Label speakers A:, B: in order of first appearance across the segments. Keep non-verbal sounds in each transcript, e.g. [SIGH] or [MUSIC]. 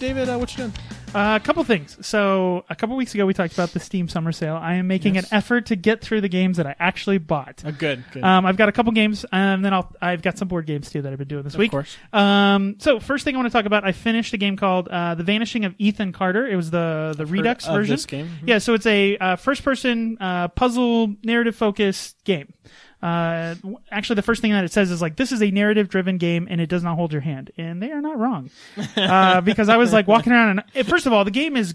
A: David, uh, what you doing?
B: Uh, a couple things. So a couple weeks ago, we talked about the Steam Summer Sale. I am making
A: Yes.
B: an effort to get through the games that I actually bought.
A: Uh, good, good.
B: Um, I've got a couple games, and then I'll I've got some board games too that I've been doing this week.
A: of
B: week.
A: course.
B: Um, so first thing I want to talk about, I finished a game called uh, The Vanishing of Ethan Carter. It was the the Redux
A: Heard of
B: version.
A: this game. Mhm.
B: Yeah, so it's a uh, first person uh, puzzle narrative focused game. Uh, actually, the first thing that it says is like, this is a narrative driven game and it does not hold your hand. And they are not wrong. [LAUGHS] Uh, because I was like walking around and eh, first of all, the game is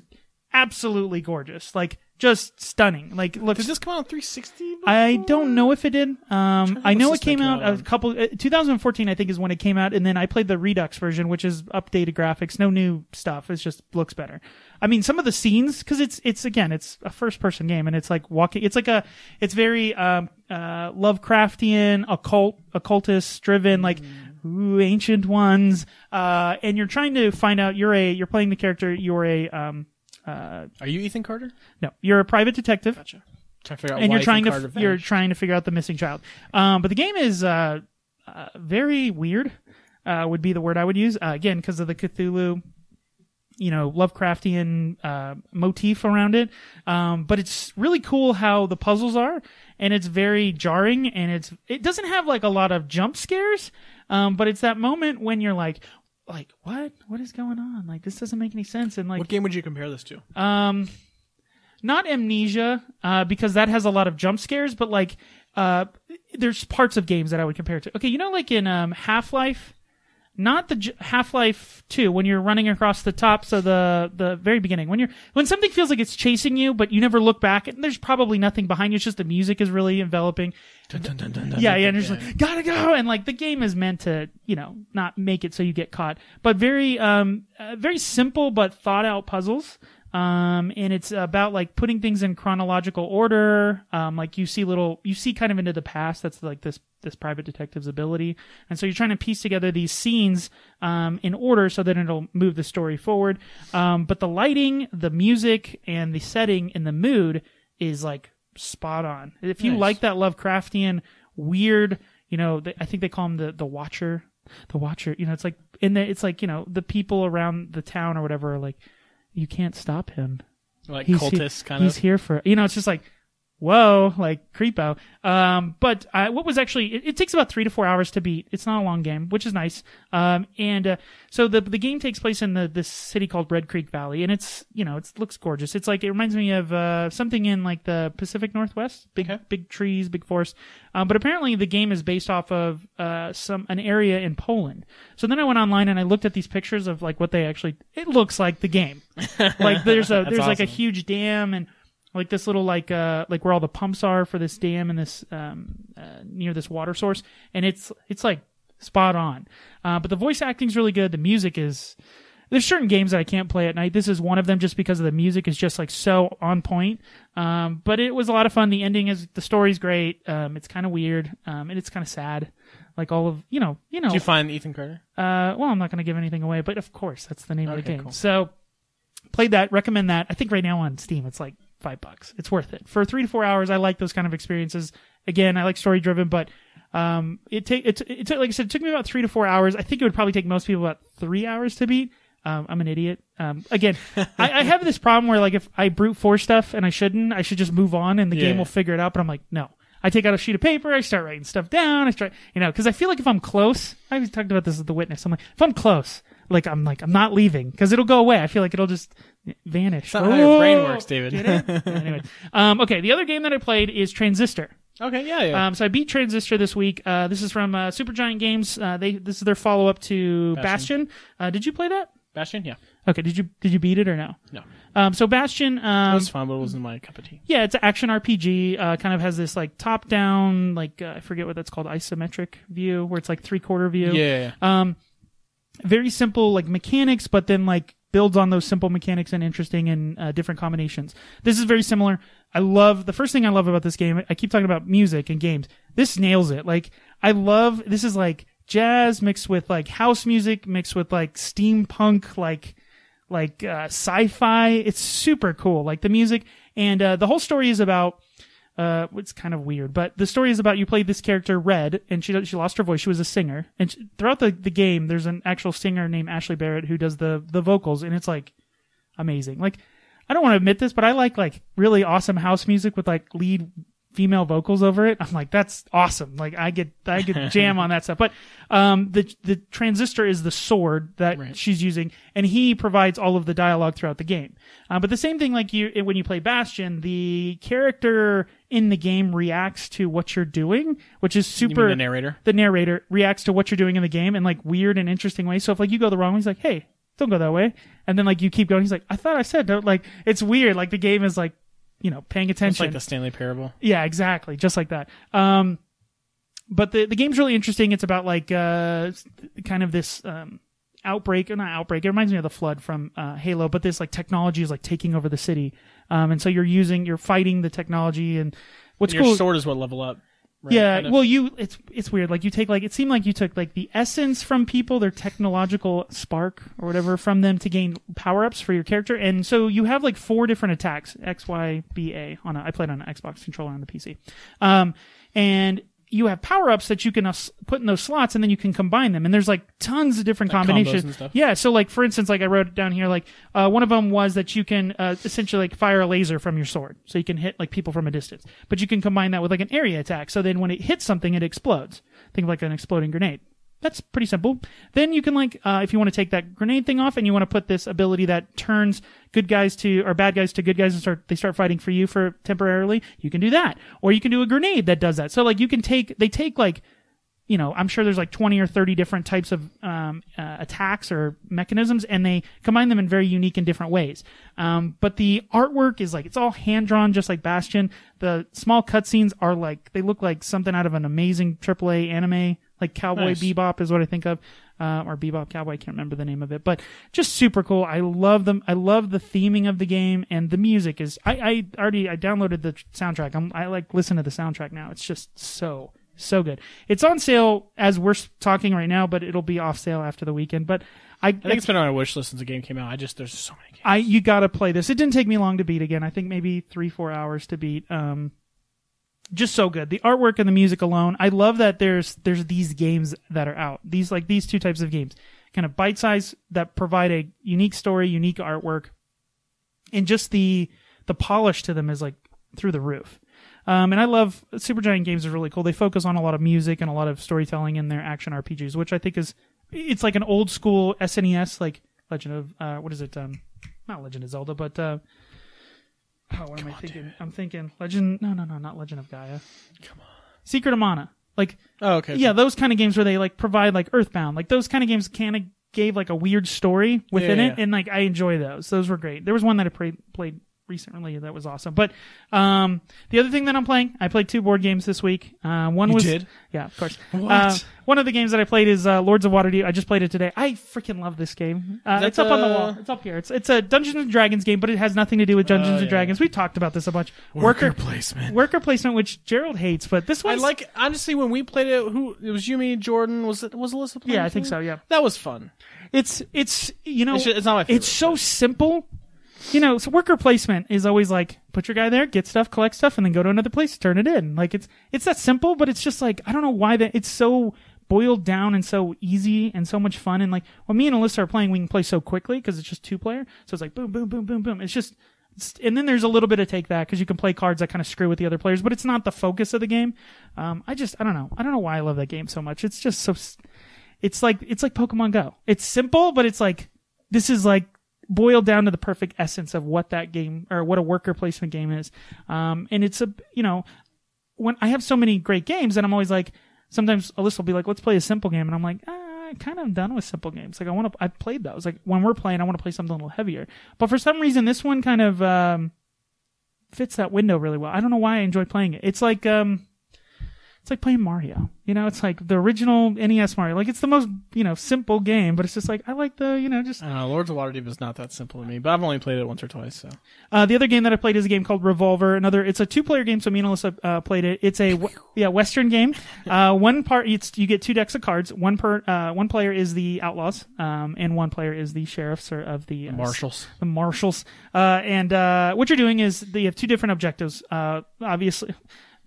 B: absolutely gorgeous. Like, just stunning. Like, looks.
A: Did this come out on 360?
B: I don't know if it did. Um, I know it came out
A: out
B: a couple. Uh, 2014, I think, is when it came out, and then I played the Redux version, which is updated graphics, no new stuff. It just looks better. I mean, some of the scenes, because it's it's again, it's a first person game, and it's like walking. It's like a, it's very um, uh, Lovecraftian, occult, occultist driven, like ooh, ancient ones. Uh, and you're trying to find out. You're a, you're playing the character. You're a, um, uh,
A: Are you Ethan Carter?
B: no, you're a private detective
A: Gotcha. Trying to figure out
B: and
A: why
B: you're trying
A: Ethan
B: to
A: Carter
B: f- you're
A: vanished.
B: trying to figure out the missing child. Um, but the game is uh, uh, very weird. Uh, would be the word I would use uh, again because of the Cthulhu, you know, Lovecraftian uh, motif around it. Um, but it's really cool how the puzzles are, and it's very jarring, and it's it doesn't have like a lot of jump scares. Um, but it's that moment when you're like, like what? What is going on? Like this doesn't make any sense, and like
A: What game would you compare this to?
B: um, not amnesia, uh, because that has a lot of jump scares, but like, uh, there's parts of games that I would compare it to. Okay, you know, like in um, Half Life, not the Half Life Two, when you're running across the tops of the the very beginning, when you're when something feels like it's chasing you, but you never look back, and there's probably nothing behind you. It's just the music is really enveloping.
A: Dun, dun, dun,
B: Yeah, yeah, and
A: yeah.
B: like gotta go, and like the game is meant to, you know, not make it so you get caught, but very, um, uh, very simple but thought out puzzles. Um, and it's about like putting things in chronological order. Um, like you see little, you see kind of into the past. That's like this this private detective's ability, and so you're trying to piece together these scenes um, in order so that it'll move the story forward. Um, but the lighting, the music, and the setting and the mood is like spot on. If you
A: Nice.
B: like that Lovecraftian weird, you know, they, I think they call him the the Watcher, the Watcher. You know, it's like in the it's like you know the people around the town or whatever are like, you can't stop him.
A: Like
B: He's he-
A: cultist kind
B: he's
A: of.
B: here for you know. It's just like. Whoa, like creepo. Um, but uh, what was actually it, it takes about three to four hours to beat. It's not a long game, which is nice. Um, and uh, so the the game takes place in the this city called Red Creek Valley, and it's you know it looks gorgeous. It's like it reminds me of uh, something in like the Pacific Northwest, big
A: Okay.
B: big trees, big forest. Um, but apparently the game is based off of uh, some an area in Poland. So then I went online and I looked at these pictures of like what they actually. It looks like the game. [LAUGHS] like there's a there's like a huge dam and like this little like uh like where all the pumps are for this dam and this um uh, near this water source and it's it's like spot on uh but the voice acting's really good the music is there's certain games that I can't play at night. This is one of them just because of the music is just like so on point. Um, but it was a lot of fun. The ending is the story's great. Um, it's kind of weird. Um, and it's kind of sad. Like all of you know, you know.
A: Did you find Ethan Carter?
B: Uh, well, I'm not going to give anything away, but of course, that's the name of the game.
A: cool.
B: So, played that. Recommend that. I think right now on Steam, it's like five bucks. It's worth it for three to four hours. I like those kind of experiences. Again, I like story driven, but um, it take it, it took like I said, it took me about three to four hours. I think it would probably take most people about three hours to beat. Um, I'm an idiot. Um, again, [LAUGHS] I, I have this problem where like if I brute force stuff and I shouldn't, I should just move on and the game will figure it out. But I'm like, no. I take out a sheet of paper, I start writing stuff down, I start, you know, because I feel like if I'm close, I was talked about this with the witness. I'm like, if I'm close, like I'm like I'm not leaving because it'll go away. I feel like it'll just vanish.
A: That's not how your brain
B: Oh,
A: works, David.
B: get it? [LAUGHS] anyway, um, okay. The other game that I played is Transistor.
A: Okay, yeah, yeah.
B: Um, so I beat Transistor this week. Uh, this is from uh, Supergiant Games. Uh, they this is their follow up to Bastion.
A: Bastion.
B: Uh, did you play that?
A: Bastion, yeah.
B: Okay. Did you did you beat it or no?
A: No.
B: Um, so Bastion.
A: It
B: Um,
A: was fun, but it wasn't my cup of tea.
B: yeah, it's an action RPG. Uh, kind of has this like top down, like uh, I forget what that's called, isometric view, where it's like three quarter view.
A: Yeah, yeah, yeah.
B: Um, very simple like mechanics, but then like builds on those simple mechanics and interesting and uh, different combinations. This is very similar. I love the first thing I love about this game. I keep talking about music and games. This nails it. Like I love this is like jazz mixed with like house music mixed with like steampunk like like uh, sci-fi. It's super cool. Like the music and uh, the whole story is about uh, it's kind of weird, but the story is about you played this character Red, and she she lost her voice. She was a singer, and she, throughout the, the game, there's an actual singer named Ashley Barrett who does the the vocals, and it's like amazing. Like I don't want to admit this, but I like like really awesome house music with like lead female vocals over it. I'm like, that's awesome. Like I get, I get [LAUGHS] jam on that stuff. But, um, the, the transistor is the sword that
A: Right.
B: she's using and he provides all of the dialogue throughout the game. Uh, but the same thing, like you, when you play Bastion, the character in the game reacts to what you're doing, which is super
A: the narrator.
B: the narrator reacts to what you're doing in the game in like weird and interesting ways. So if like you go the wrong way, he's like, "Hey, don't go that way," and then like you keep going, he's like, "I thought I said don't." Like it's weird. Like the game is like, you know, paying
A: It's
B: attention.
A: like the Stanley Parable.
B: Yeah, exactly, just like that. Um, but the the game's really interesting. It's about like uh, kind of this um outbreak, or not outbreak. It reminds me of the flood from uh, Halo, but this like technology is like taking over the city. Um, and so you're using, you're fighting the technology, and what's
A: Your
B: cool.
A: sword is what level up. Right?
B: Yeah,
A: Kind of.
B: well, you it's it's weird. Like you take like it seemed like you took like the essence from people, their technological spark or whatever from them to gain power ups for your character, and so you have like four different attacks: X, Y, B, A. On a, I played on an Xbox controller on the PC, um, and you have power ups that you can uh, put in those slots, and then you can combine them. And there's like tons of different
A: Like
B: combinations. Yeah, so like for instance, like I wrote it down here, like uh, one of them was that you can uh, essentially like fire a laser from your sword, so you can hit like people from a distance. But you can combine that with like an area attack, so then when it hits something, it explodes. Think of like an exploding grenade. That's pretty simple. Then you can like, uh, if you want to take that grenade thing off and you want to put this ability that turns good guys to or bad guys to good guys and start they start fighting for you for temporarily, you can do that. Or you can do a grenade that does that. So like you can take they take like you know, I'm sure there's like 20 or 30 different types of um, uh, attacks or mechanisms, and they combine them in very unique and different ways. Um, but the artwork is like it's all hand drawn, just like Bastion. The small cutscenes are like they look like something out of an amazing AAA anime, like Cowboy
A: Nice.
B: Bebop is what I think of, uh, or Bebop Cowboy. I can't remember the name of it, but just super cool. I love them. I love the theming of the game, and the music is. I, I already I downloaded the soundtrack. I'm, I like listen to the soundtrack now. It's just so so good. It's on sale as we're talking right now, but it'll be off sale after the weekend. But I,
A: I think it's been on my wish list since the game came out. I just there's so many games.
B: I you gotta play this. It didn't take me long to beat again. I think maybe three four hours to beat. Um, just so good. The artwork and the music alone. I love that there's there's these games that are out. These like these two types of games, kind of bite size that provide a unique story, unique artwork, and just the the polish to them is like through the roof. Um, and I love Super Giant games are really cool. They focus on a lot of music and a lot of storytelling in their action RPGs, which I think is it's like an old school SNES like Legend of uh, what is it? Um, not Legend of Zelda, but uh, oh, what am I
A: on,
B: thinking? I'm thinking Legend. No, no, no, not Legend of Gaia.
A: Come on.
B: Secret of Mana. Like
A: Oh, okay.
B: yeah, those kind of games where they like provide like Earthbound. Like those kind of games kind of gave like a weird story within
A: Yeah,
B: it,
A: yeah.
B: and like I enjoy those. Those were great. There was one that I played played recently that was awesome. But um, the other thing that I'm playing, I played two board games this week. Uh, one
A: You
B: was
A: did?
B: yeah, of course.
A: What?
B: Uh, one of the games that I played is uh, Lords of Waterdeep. I just played it today. I freaking love this game. Uh, it's up on the wall. It's up here. It's it's a Dungeons and Dragons game, but it has nothing to do with Dungeons
A: Oh,
B: and Dragons. We talked about this a bunch.
A: Worker placement.
B: worker placement, which Gerald hates, but this
A: one
B: I
A: like honestly when we played it. Who it was? You, me, Jordan. Was it? Was Alyssa playing?
B: Yeah, I think so. Yeah,
A: That was fun.
B: it's it's you know
A: It's, just, it's not my favorite.
B: it's so simple. You know, so worker placement is always like put your guy there, get stuff, collect stuff, and then go to another place, turn it in. Like it's it's that simple, but it's just like I don't know why that it's so boiled down and so easy and so much fun. And like when me and Alyssa are playing, we can play so quickly because it's just two player. So it's like boom, boom, boom, boom, boom. It's just and then there's a little bit of take that because you can play cards that kind of screw with the other players, but it's not the focus of the game. Um, I just I don't know. I don't know why I love that game so much. It's just so. It's like it's like Pokemon Go. It's simple, but it's like this is like boiled down to the perfect essence of what that game or what a worker placement game is. Um, and it's a you know when I have so many great games, and I'm always like sometimes Alyssa will be like, "Let's play a simple game," and I'm like, ah, "I'm kind of done with simple games. Like I want to I played those. Like when we're playing, I want to play something a little heavier. But for some reason, this one kind of um, fits that window really well. I don't know why I enjoy playing it. It's like um, it's like playing Mario. You know, it's like the original NES Mario. Like it's the most you know simple game, but it's just like I like the you know just
A: I don't know. Lords of Waterdeep is not that simple to me, but I've only played it once or twice. So
B: Uh, the other game that I played is a game called Revolver. Another, it's a two-player game, so me and Alyssa uh, played it. It's a [LAUGHS] yeah Western game. Uh, one part, it's you get two decks of cards. One per uh, one player is the outlaws, um, and one player is the sheriffs or of the uh,
A: marshals.
B: the marshals. Uh, and uh, what you're doing is they have two different objectives. Uh, obviously,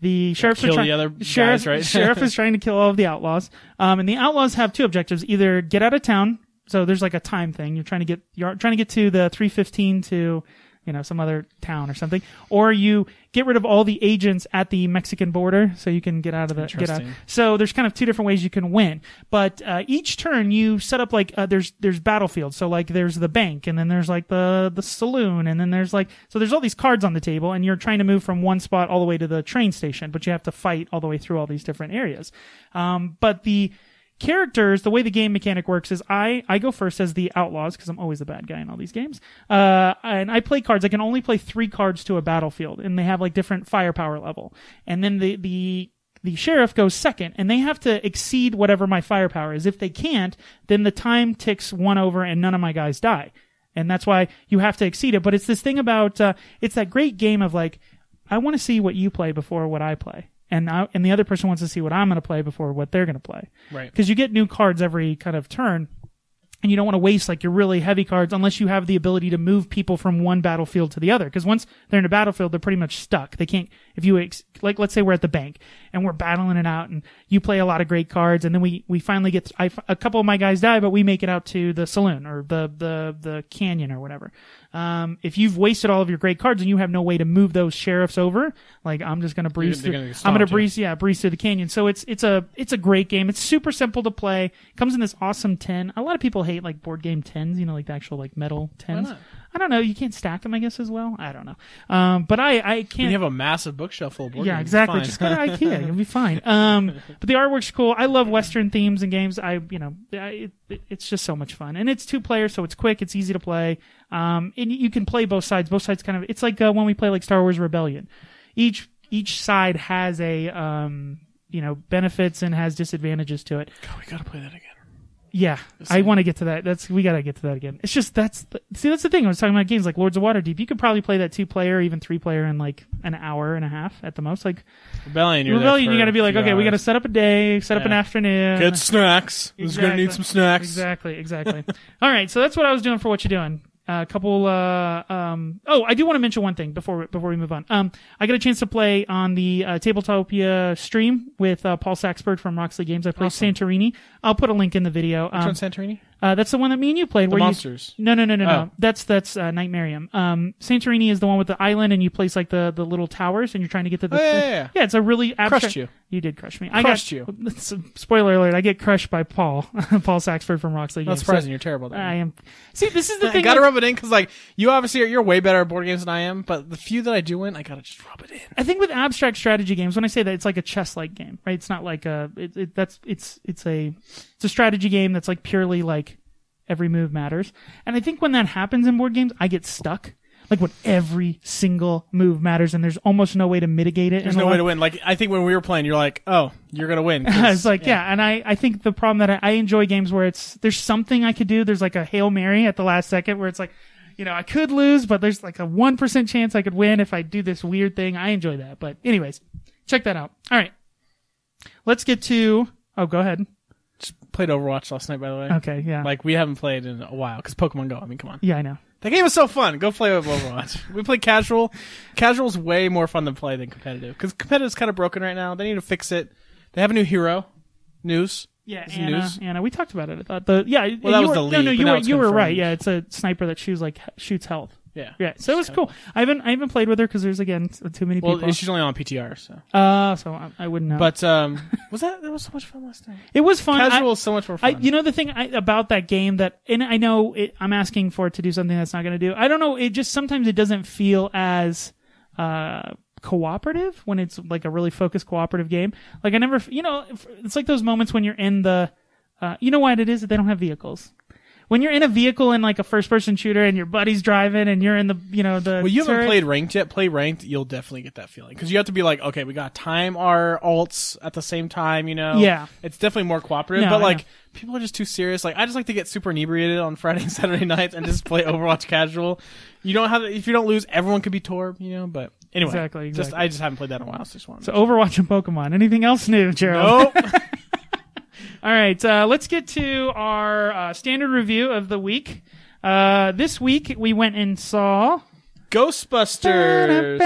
B: the sheriffs
A: kill
B: are trying.
A: the other
B: sheriff,
A: guys, right? [LAUGHS]
B: sheriff is trying to kill all of the outlaws. Um, and the outlaws have two objectives: either get out of town. So there's like a time thing. You're trying to get you're trying to get to the 315 to you know some other town or something, or you get rid of all the agents at the Mexican border so you can get out of the get out. So there's kind of two different ways you can win. But uh, each turn you set up like uh, there's there's battlefields. So like there's the bank, and then there's like the the saloon, and then there's like so there's all these cards on the table, and you're trying to move from one spot all the way to the train station, but you have to fight all the way through all these different areas. Um, but the characters, the way the game mechanic works is I, I go first as the outlaws because I'm always the bad guy in all these games. Uh, and I play cards. I can only play three cards to a battlefield and they have like different firepower level. And then the, the, the sheriff goes second and they have to exceed whatever my firepower is. If they can't, then the time ticks one over and none of my guys die. And that's why you have to exceed it. But it's this thing about, uh, it's that great game of like, I want to see what you play before what I play. And I, and the other person wants to see what I'm going to play before what they're going to play.
A: Right.
B: because you get new cards every kind of turn and you don't want to waste like your really heavy cards unless you have the ability to move people from one battlefield to the other. Because once they're in a battlefield they're pretty much stuck. They can't if you ex- like let's say we're at the bank and we're battling it out and you play a lot of great cards and then we we finally get I, a couple of my guys die but we make it out to the saloon or the the the canyon or whatever. Um, if you've wasted all of your great cards and you have no way to move those sheriffs over like i'm just gonna breeze
A: they're
B: through,
A: gonna
B: i'm gonna
A: yeah.
B: breeze yeah breeze through the canyon. So it's it's a it's a great game. It's super simple to play. Comes in this awesome tin a lot of people hate like board game tins you know like the actual like metal tins? I don't know you can't stack them i guess as well i don't know um but i i can't
A: you have a massive bookshelf full of board
B: yeah, exactly. Just go to IKEA. You'll be fine. [LAUGHS] Um, but the artwork's cool. I love Western themes and games. I, you know, I, it, it's just so much fun, and it's two players, so it's quick. It's easy to play. Um, and you can play both sides. Both sides kind of. It's like uh, when we play like Star Wars Rebellion. Each each side has a um, you know, benefits and has disadvantages to it.
A: God, we gotta play that again.
B: Yeah, I want to get to that. That's we gotta get to that again. It's just that's the, see that's the thing. I was talking about games like Lords of Waterdeep. You could probably play that two player, even three player, in like an hour and a half at the most. Like
A: Rebellion, you're there
B: Rebellion, you
A: for
B: got to be like, okay, we got to set up a day, set up an afternoon.
A: Get snacks. Who's gonna need some snacks?
B: Exactly, exactly. [LAUGHS] All right, so that's what I was doing for what you're doing. A couple. Uh, um, oh, I do want to mention one thing before we, before we move on. Um, I got a chance to play on the uh, Tabletopia stream with uh, Paul Saxberg from Roxley Games. I played
A: Awesome.
B: Santorini. I'll put a link in the video.
A: Which
B: Um,
A: Santorini?
B: Uh, that's the one that me and you played.
A: The
B: where
A: monsters.
B: You, no, no, no, no, no.
A: Oh.
B: That's that's uh, Nightmarium. Um, Santorini is the one with the island, and you place like the, the little towers, and you're trying to get to the.
A: Oh, yeah, yeah, yeah.
B: it's a really abstract.
A: Crushed you.
B: You did crush me. I
A: Crushed you. [LAUGHS]
B: Spoiler alert: I get crushed by Paul, [LAUGHS] Paul Saxford from Roxley
A: Not
B: Games.
A: surprising. You're terrible.
B: So I am. See, this is the [LAUGHS] thing.
A: I gotta
B: like-
A: rub it in because, like, you obviously are, you're way better at board games than I am. But the few that I do win, I gotta just rub it in.
B: I think with abstract strategy games, when I say that, it's like a chess-like game, right? It's not like a. It, it, that's it's it's a it's a strategy game that's like purely like every move matters. And I think when that happens in board games, I get stuck. Like when every single move matters, and there's almost no way to mitigate it.
A: There's no way to win. Like, I think when we were playing, you're like, oh, you're gonna win. [LAUGHS]
B: it's like yeah. and I, I think the problem that I, I enjoy games where it's there's something I could do. There's like a hail mary at the last second where it's like, you know, I could lose, but there's like a one percent chance I could win if I do this weird thing. I enjoy that. But anyways, check that out. All right, let's get to. Oh, go ahead.
A: Played Overwatch last night, by the way.
B: Okay, yeah,
A: Like, we haven't played in a while because Pokemon Go. I mean, come on.
B: yeah, I know.
A: That game was so fun. Go play with Overwatch. [LAUGHS] we play casual. Casual's way more fun to play than competitive because competitive's kind of broken right now. They need to fix it. They have a new hero. News.
B: Yeah, Ana.
A: news?
B: Ana, we talked about it. I thought the yeah.
A: Well, that
B: you
A: was
B: were,
A: the
B: No,
A: leak,
B: no,
A: but
B: you were you were right. Yeah, it's a sniper that shoots like shoots health.
A: Yeah.
B: Yeah, so it was cool. I haven't I haven't played with her because there's again too many
A: Well,
B: people.
A: she's only on PTR, so.
B: uh, so I, I wouldn't know.
A: But um, [LAUGHS] was that that was so much fun last night?
B: it was fun. I-
A: Casual is so much more fun.
B: I, you know the thing I, about that game that, and I know it, I'm asking for it to do something that's not going to do. I don't know. It just sometimes it doesn't feel as uh, cooperative when it's like a really focused cooperative game. Like I never, you know, it's like those moments when you're in the, uh, you know what it is? That they don't have vehicles. When you're in a vehicle in like a first person shooter and your buddy's driving and you're in the you know the
A: Well, you haven't played ranked yet. Play ranked, you'll definitely get that feeling because you have to be like, okay, we got time our ults at the same time. You know,
B: Yeah.
A: it's definitely more cooperative.
B: No,
A: but
B: I
A: like,
B: know.
A: people are just too serious. Like, I just like to get super inebriated on [LAUGHS] Friday and Saturday nights and just play Overwatch casual. You don't have if you don't lose, everyone could be Torb. You know, but anyway,
B: Exactly,
A: Just. I just haven't played that in a while. So just
B: So Overwatch and Pokemon. Anything else new, Gerald?
A: nope. [LAUGHS]
B: All right, uh, let's get to our uh, standard review of the week. Uh, this week we went and saw
A: Ghostbusters.